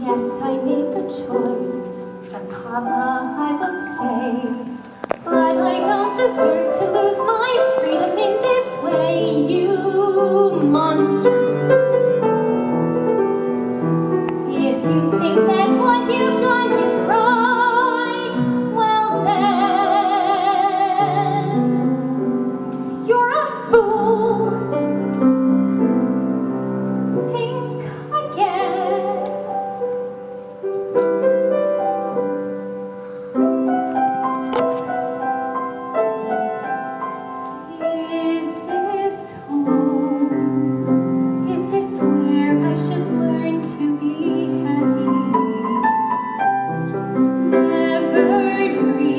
Yes, I made the choice, For Papa I will stay. But I don't deserve to lose my freedom in this way, you monster. surgery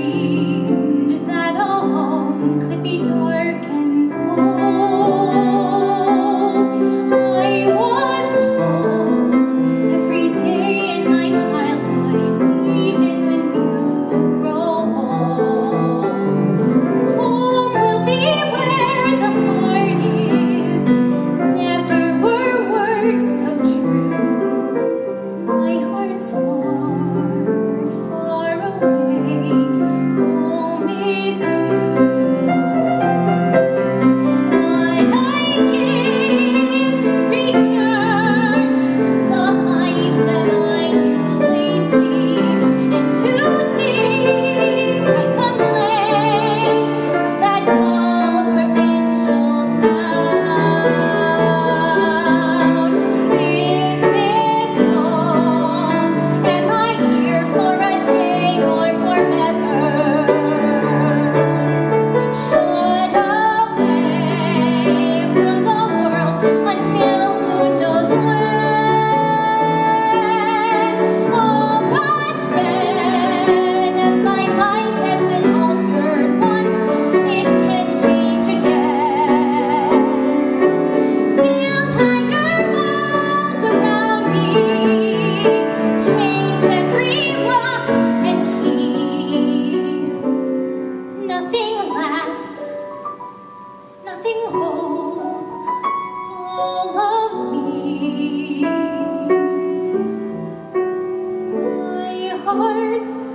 Thanks.